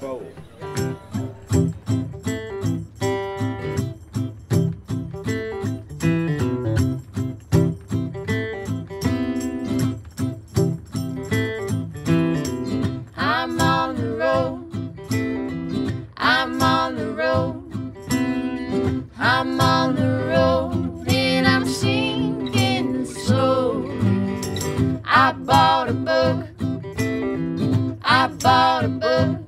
bowl. I'm on the road. I'm on the road. I'm on the road and I'm sinking slow. I bought a book. Barbara.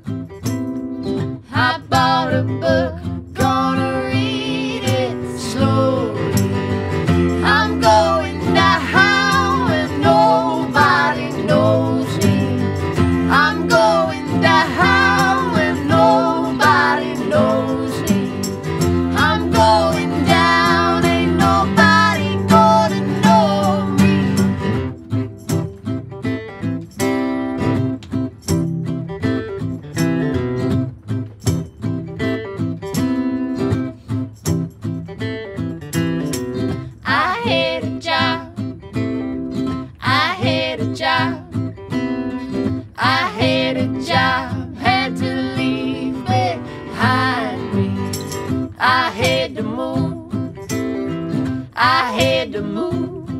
I had to move.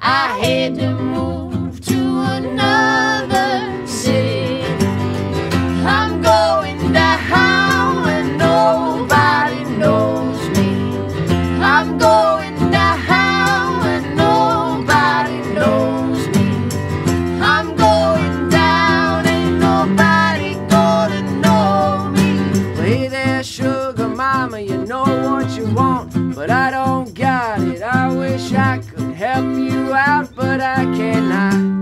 I had to move. I could help you out, but I cannot.